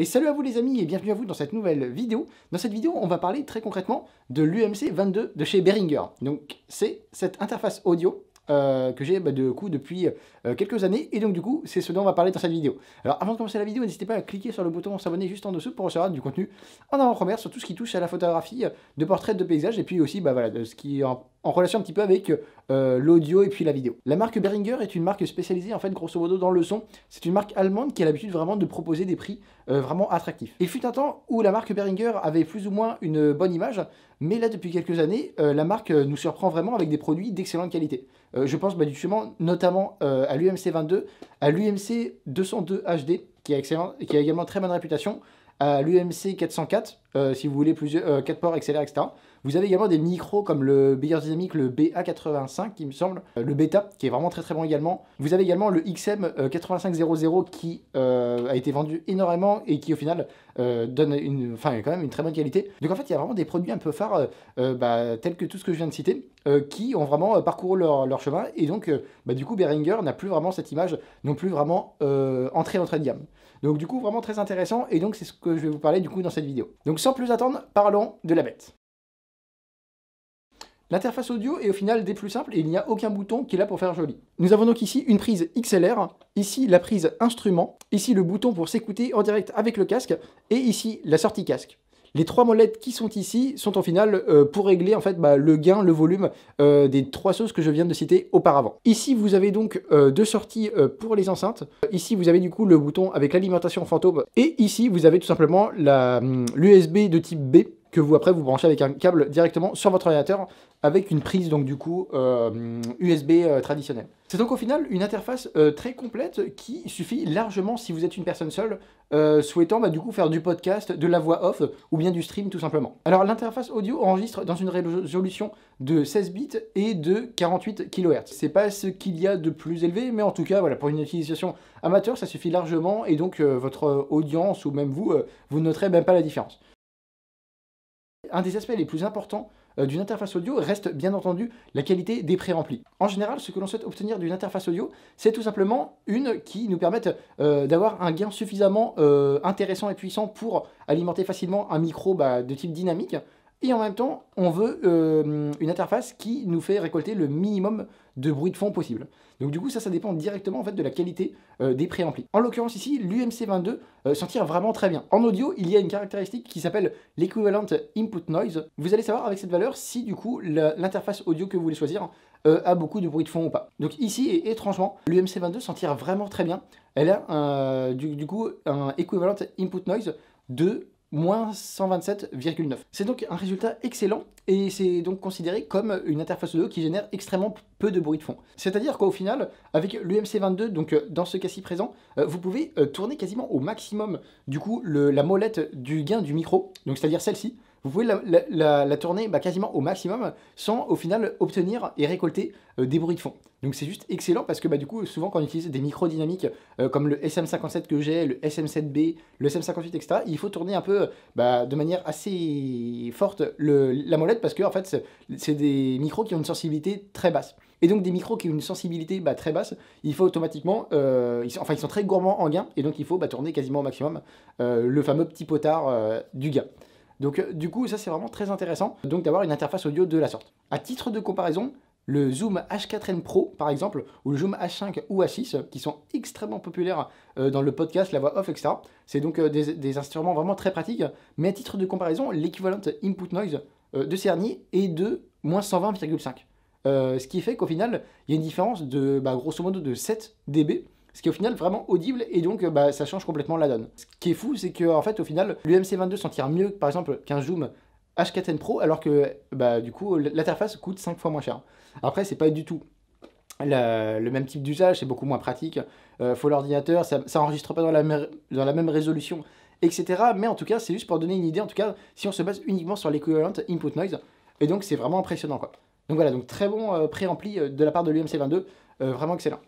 Et salut à vous les amis et bienvenue à vous dans cette nouvelle vidéo. Dans cette vidéo, on va parler très concrètement de l'UMC 22 de chez Behringer. Donc c'est cette interface audio euh, que j'ai bah, de coup depuis euh, quelques années et donc du coup c'est ce dont on va parler dans cette vidéo. Alors avant de commencer la vidéo n'hésitez pas à cliquer sur le bouton s'abonner juste en dessous pour recevoir du contenu en avant-première sur tout ce qui touche à la photographie de portraits de paysages et puis aussi bah, voilà, de ce qui est en, relation un petit peu avec euh, l'audio et puis la vidéo. La marque Behringer est une marque spécialisée en fait grosso modo dans le son. C'est une marque allemande qui a l'habitude vraiment de proposer des prix vraiment attractifs. Il fut un temps où la marque Behringer avait plus ou moins une bonne image, mais là depuis quelques années la marque nous surprend vraiment avec des produits d'excellente qualité. Euh, je pense bah, justement notamment euh, à l'UMC 22, à l'UMC 202 HD, qui a, qui a également très bonne réputation, à l'UMC 404, euh, si vous voulez plusieurs 4 ports XLR, etc. Vous avez également des micros comme le Beyers Dynamic, le BA85 qui me semble, le Beta qui est vraiment très très bon également. Vous avez également le XM 8500 qui a été vendu énormément et qui au final donne une, enfin, quand même une très bonne qualité. Donc en fait il y a vraiment des produits un peu phares bah, tels que tout ce que je viens de citer euh, qui ont vraiment euh, parcouru leur, chemin. Et donc, euh, bah, du coup, Behringer n'a plus vraiment cette image, non plus vraiment entrée entrée de gamme. Donc, du coup, vraiment très intéressant. Et donc, c'est ce que je vais vous parler du coup dans cette vidéo. Sans plus attendre, parlons de la bête. L'interface audio est au final des plus simples et il n'y a aucun bouton qui est là pour faire joli. Nous avons donc ici une prise XLR, ici la prise instrument, ici le bouton pour s'écouter en direct avec le casque et ici la sortie casque. Les trois molettes qui sont ici sont au final euh, pour régler en fait bah, le gain, le volume euh, des trois sauces que je viens de citer auparavant. Ici vous avez donc euh, deux sorties pour les enceintes. Ici vous avez du coup le bouton avec l'alimentation fantôme et ici vous avez tout simplement l'USB hum, de type B que vous après vous branchez avec un câble directement sur votre ordinateur avec une prise donc du coup USB euh, euh, traditionnelle. C'est donc au final une interface euh, très complète qui suffit largement si vous êtes une personne seule souhaitant bah, du coup faire du podcast, de la voix off ou bien du stream tout simplement. Alors l'interface audio enregistre dans une résolution de 16 bits et de 48 kHz. C'est pas ce qu'il y a de plus élevé mais en tout cas voilà pour une utilisation amateur ça suffit largement et donc votre audience ou même vous vous noterez même pas la différence un des aspects les plus importants euh, d'une interface audio reste bien entendu la qualité des pré-remplis. En général, ce que l'on souhaite obtenir d'une interface audio, c'est tout simplement une qui nous permette euh, d'avoir un gain suffisamment euh, intéressant et puissant pour alimenter facilement un micro bah, de type dynamique, et en même temps, on veut euh, une interface qui nous fait récolter le minimum de bruit de fond possible. Donc du coup, ça, ça dépend directement en fait de la qualité euh, des préamplis. En l'occurrence ici, l'UMC22 euh, s'en tire vraiment très bien. En audio, il y a une caractéristique qui s'appelle l'équivalent input noise. Vous allez savoir avec cette valeur si du coup l'interface audio que vous voulez choisir a beaucoup de bruit de fond ou pas. Donc ici, et étrangement, l'UMC22 s'en tire vraiment très bien. Elle a du, coup un equivalent input noise de moins 127,9. C'est donc un résultat excellent et c'est donc considéré comme une interface audio qui génère extrêmement peu de bruit de fond. C'est-à-dire qu'au final, avec l'UMC22, donc euh, dans ce cas-ci présent, euh, vous pouvez euh, tourner quasiment au maximum du coup la molette du gain du micro, donc c'est-à-dire celle-ci, vous pouvez la, tourner bah, quasiment au maximum sans au final obtenir et récolter euh, des bruits de fond. Donc c'est juste excellent parce que bah, du coup souvent quand on utilise des micros dynamiques euh, comme le SM57 que j'ai, le SM7B, le SM58 etc, il faut tourner un peu bah, de manière assez forte la molette parce que en fait c'est des micros qui ont une sensibilité très basse. Et donc des micros qui ont une sensibilité très basse, il faut automatiquement, euh, enfin ils sont très gourmands en gain et donc il faut tourner quasiment au maximum le fameux petit potard du gain. Donc euh, du coup, ça c'est vraiment très intéressant donc d'avoir une interface audio de la sorte. À titre de comparaison, le Zoom H4n Pro par exemple, ou le Zoom H5 ou H6, qui sont extrêmement populaires euh, dans le podcast, la voix off, etc. C'est donc euh, des, instruments vraiment très pratiques, mais à titre de comparaison, l'équivalent input noise de Cerny est de moins 120,5. ce qui fait qu'au final, il y a une différence de bah, grosso modo de 7 dB ce qui est au final vraiment audible et donc bah, ça change complètement la donne. Ce qui est fou, c'est que en fait au final l'UMC22 s'en tire mieux par exemple qu'un Zoom H4n Pro alors que bah, du coup l'interface coûte 5 fois moins cher. Après c'est pas du tout le même type d'usage, c'est beaucoup moins pratique. Euh, faut l'ordinateur, ça, ça enregistre pas dans la, même résolution, etc. Mais en tout cas, c'est juste pour donner une idée, en tout cas, si on se base uniquement sur l'équivalent input noise. Et donc, c'est vraiment impressionnant, quoi. Donc voilà, donc très bon euh, pré-rempli euh, de la part de l'UMC22, vraiment excellent.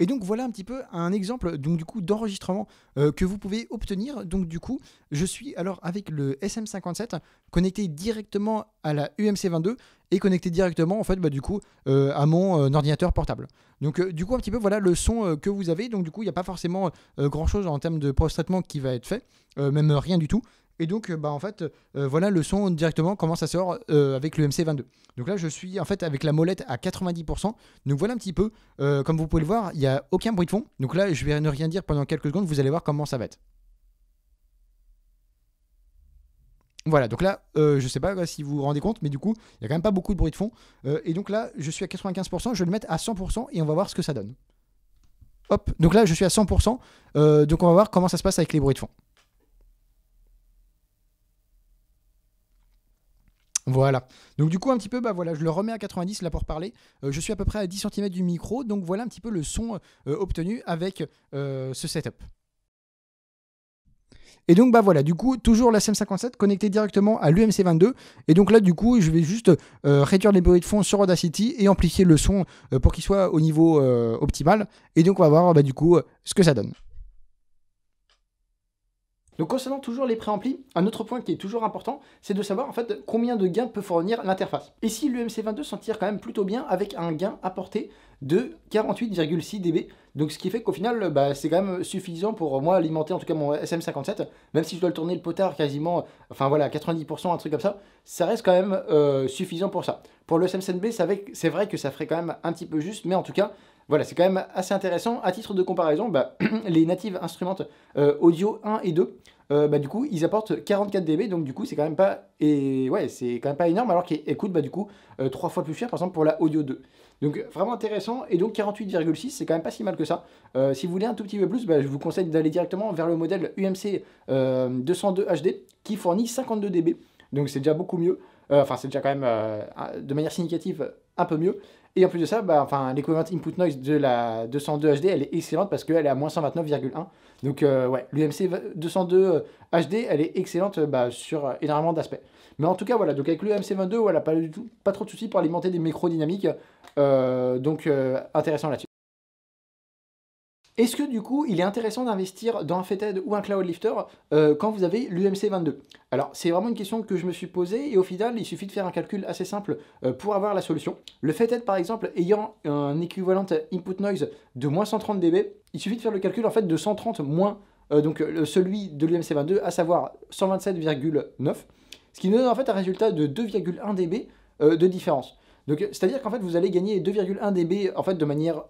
Et donc voilà un petit peu un exemple du coup d'enregistrement euh, que vous pouvez obtenir. Donc du coup, je suis alors avec le SM57 connecté directement à la UMC22 et connecté directement en fait bah, du coup euh, à mon euh, ordinateur portable. Donc du coup un petit peu voilà le son que vous avez. Donc du coup il n'y a pas forcément grand chose en termes de post-traitement qui va être fait, même rien du tout. Et donc, euh, bah, en fait, euh, voilà le son directement, comment ça sort euh, avec le MC22. Donc là, je suis en fait avec la molette à 90%. Donc voilà un petit peu, comme vous pouvez le voir, il n'y a aucun bruit de fond. Donc là, je vais ne rien dire pendant quelques secondes, vous allez voir comment ça va être. Voilà, donc là, je ne sais pas si vous vous rendez compte, mais du coup, il n'y a quand même pas beaucoup de bruit de fond. et donc là, je suis à 95%, je vais le mettre à 100% et on va voir ce que ça donne. Hop, donc là, je suis à 100%, donc on va voir comment ça se passe avec les bruits de fond. Voilà. Donc du coup un petit peu, bah voilà, je le remets à 90 là pour parler. Euh, je suis à peu près à 10 cm du micro, donc voilà un petit peu le son euh, obtenu avec euh, ce setup. Et donc bah voilà, du coup toujours la SM57 connectée directement à l'UMC22. Et donc là du coup je vais juste réduire les bruits de fond sur Audacity et amplifier le son pour qu'il soit au niveau optimal. Et donc on va voir bah, du coup ce que ça donne. Donc concernant toujours les préamplis, un autre point qui est toujours important, c'est de savoir en fait combien de gains peut fournir l'interface. Ici, l'UMC22 s'en tire quand même plutôt bien avec un gain apporté de 48,6 dB. Donc ce qui fait qu'au final, bah, c'est quand même suffisant pour moi alimenter en tout cas mon SM57, même si je dois le tourner le potard quasiment, enfin voilà, 90%, un truc comme ça, ça reste quand même euh, suffisant pour ça. Pour le SM7B, c'est vrai que ça ferait quand même un petit peu juste, mais en tout cas, voilà, c'est quand même assez intéressant. À titre de comparaison, bah, les natives instruments euh, audio 1 et 2, euh, bah, du coup, ils apportent 44 dB, donc du coup, c'est quand même pas et ouais, c'est quand même pas énorme, alors qu'ils écoutent bah, du coup euh, trois fois plus cher, par exemple pour la audio 2. Donc vraiment intéressant, et donc 48,6, c'est quand même pas si mal que ça. si vous voulez un tout petit peu plus, bah, je vous conseille d'aller directement vers le modèle UMC 202 HD qui fournit 52 dB, donc c'est déjà beaucoup mieux. Enfin, c'est déjà quand même de manière significative un peu mieux. Et en plus de ça, bah, enfin, l'équivalent input noise de la 202 HD, elle est excellente parce qu'elle est à moins 129,1. Donc euh, ouais, l'UMC 202 HD, elle est excellente bah, sur énormément d'aspects. Mais en tout cas, voilà, donc avec l'UMC 22, voilà, pas, pas trop de soucis pour alimenter des micros dynamiques. Euh, donc euh, intéressant là-dessus. Est-ce que du coup, il est intéressant d'investir dans un Feted ou un Cloud Lifter euh, quand vous avez l'UMC 22 Alors, c'est vraiment une question que je me suis posée et au final, il suffit de faire un calcul assez simple euh, pour avoir la solution. Le Feted, par exemple, ayant un équivalent input noise de moins 130 dB, il suffit de faire le calcul en fait de 130 moins euh, donc celui de l'UMC 22, à savoir 127,9, ce qui nous donne en fait un résultat de 2,1 dB de différence. Donc, c'est-à-dire qu'en fait, vous allez gagner 2,1 dB en fait de manière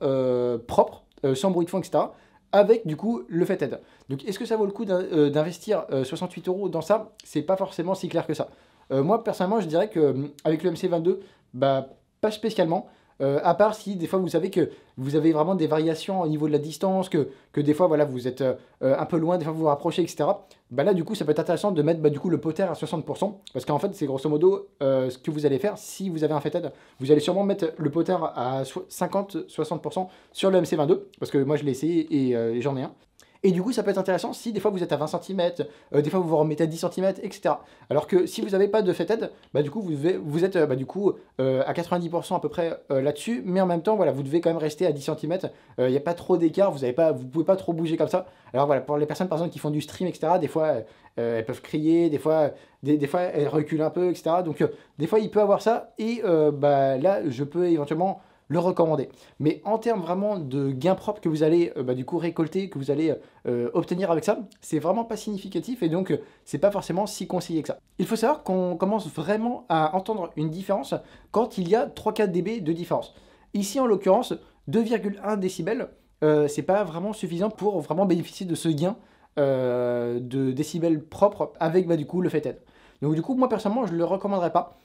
propre euh, sans bruit de fond, etc. Avec du coup le Fathead. Donc est-ce que ça vaut le coup euh, d'investir 68 euh, euros dans ça? C'est pas forcément si clair que ça. moi personnellement, je dirais que avec le MC22, bah pas spécialement. Euh, à part si des fois vous savez que vous avez vraiment des variations au niveau de la distance, que, des fois voilà, vous êtes euh, un peu loin, des fois vous vous rapprochez, etc. Bah là du coup ça peut être intéressant de mettre bah, du coup le potter à 60%, parce qu'en fait c'est grosso modo euh, ce que vous allez faire si vous avez un fathead, vous allez sûrement mettre le potter à 50-60% sur le MC22, parce que moi je l'ai essayé et j'en ai un. Et du coup, ça peut être intéressant si des fois vous êtes à 20 cm, euh, des fois vous vous remettez à 10 cm, etc. Alors que si vous n'avez pas de fathead, bah, du coup, vous, vous êtes bah, du coup, euh, à 90% à peu près euh, là-dessus, mais en même temps, voilà, vous devez quand même rester à 10 cm. Il n'y a pas trop d'écart, vous ne pouvez pas trop bouger comme ça. Alors voilà, pour les personnes par exemple qui font du stream, etc., des fois elles peuvent crier, des fois, des, fois elles reculent un peu, etc. Donc des fois il peut avoir ça, et bah, là, je peux éventuellement le recommander. Mais en termes vraiment de gains propres que vous allez euh, bah, du coup récolter, que vous allez euh, obtenir avec ça, c'est vraiment pas significatif et donc euh, c'est pas forcément si conseillé que ça. Il faut savoir qu'on commence vraiment à entendre une différence quand il y a 3-4 dB de différence. Ici en l'occurrence, 2,1 décibels, c'est pas vraiment suffisant pour vraiment bénéficier de ce gain de décibels propres avec bah, du coup le FETED. Donc du coup, moi personnellement, je ne le recommanderais pas.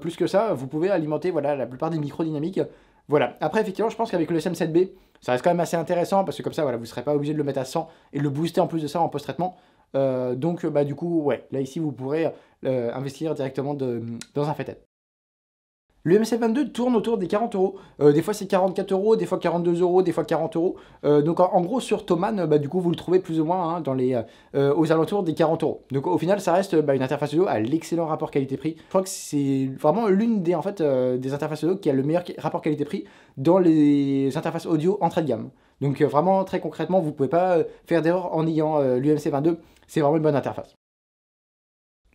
plus que ça, vous pouvez alimenter voilà, la plupart des micros dynamiques voilà. Après, effectivement, je pense qu'avec le SM7B, ça reste quand même assez intéressant parce que comme ça, voilà, vous ne serez pas obligé de le mettre à 100 et de le booster en plus de ça en post-traitement. Euh, donc, bah, du coup, ouais, là ici, vous pourrez euh, investir directement dans un FETED. Le MC22 tourne autour des 40 euros. Euh, des fois c'est 44 euros, des fois 42 euros, des fois 40 euros. Euh, donc en, gros sur Thomann, bah, du coup vous le trouvez plus ou moins hein, dans les, euh, aux alentours des 40 euros. Donc au final ça reste bah, une interface audio à l'excellent rapport qualité-prix. Je crois que c'est vraiment l'une des, interfaces audio qui a le meilleur rapport qualité-prix dans les interfaces audio entrée de gamme. Donc vraiment très concrètement vous ne pouvez pas faire d'erreur en ayant l'UMC22. C'est vraiment une bonne interface.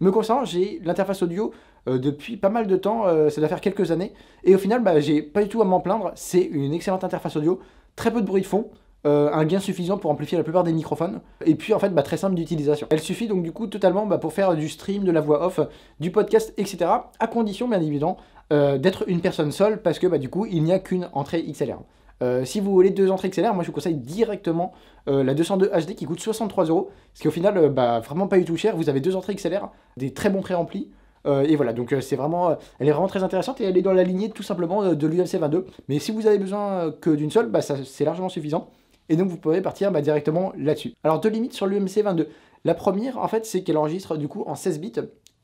Me concernant, j'ai l'interface audio euh, depuis pas mal de temps, euh, ça doit faire quelques années, et au final, bah, j'ai pas du tout à m'en plaindre. C'est une excellente interface audio, très peu de bruit de fond, euh, un gain suffisant pour amplifier la plupart des microphones, et puis en fait, bah, très simple d'utilisation. Elle suffit donc du coup totalement bah, pour faire du stream, de la voix off, du podcast, etc. À condition, bien évidemment, d'être une personne seule, parce que bah, du coup, il n'y a qu'une entrée XLR. Euh, si vous voulez deux entrées XLR, moi je vous conseille directement euh, la 202 HD qui coûte 63 euros, ce qui au final, euh, bah, vraiment pas du tout cher. Vous avez deux entrées XLR, des très bons pré-remplis. Et voilà, donc c'est vraiment, elle est vraiment très intéressante et elle est dans la lignée tout simplement de l'UMC 22. Mais si vous avez besoin que d'une seule, bah, c'est largement suffisant. Et donc vous pouvez partir bah, directement là-dessus. Alors deux limites sur l'UMC 22. La première, en fait, c'est qu'elle enregistre du coup en 16 bits.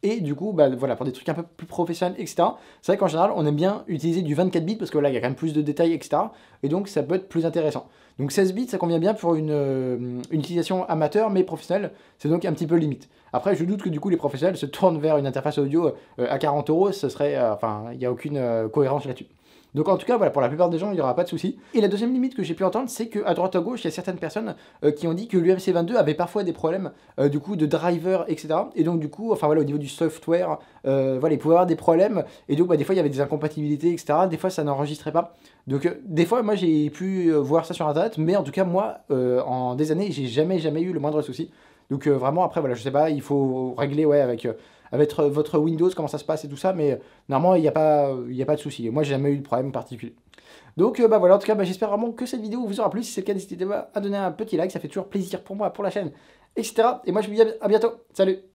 Et du coup, bah, voilà, pour des trucs un peu plus professionnels, etc. C'est vrai qu'en général, on aime bien utiliser du 24 bits parce que là, il y a quand même plus de détails, etc. Et donc, ça peut être plus intéressant. Donc 16 bits, ça convient bien pour une, euh, utilisation amateur, mais professionnelle. C'est donc un petit peu limite. Après, je doute que du coup, les professionnels se tournent vers une interface audio euh, à 40 euros. Ce serait, euh, il n'y a aucune cohérence là-dessus. Donc en tout cas, voilà, pour la plupart des gens, il n'y aura pas de souci. Et la deuxième limite que j'ai pu entendre, c'est qu'à droite à gauche, il y a certaines personnes euh, qui ont dit que l'UMC22 avait parfois des problèmes euh, du coup de driver, etc. Et donc du coup, enfin voilà, au niveau du software, euh, voilà, il pouvait avoir des problèmes. Et donc bah, des fois, il y avait des incompatibilités, etc. Des fois, ça n'enregistrait pas. Donc des fois, moi, j'ai pu voir ça sur Internet, mais en tout cas, moi, en des années, j'ai jamais, jamais eu le moindre souci. Donc vraiment, après, voilà, je sais pas, il faut régler ouais, avec avec votre Windows, comment ça se passe et tout ça, mais normalement, il n'y a, pas, a pas de souci. Moi, j'ai jamais eu de problème particulier. Donc, euh, bah voilà, en tout cas, bah, j'espère vraiment que cette vidéo vous aura plu. Si c'est le cas, n'hésitez pas à donner un petit like, ça fait toujours plaisir pour moi, pour la chaîne, etc. Et moi, je vous dis à bientôt. Salut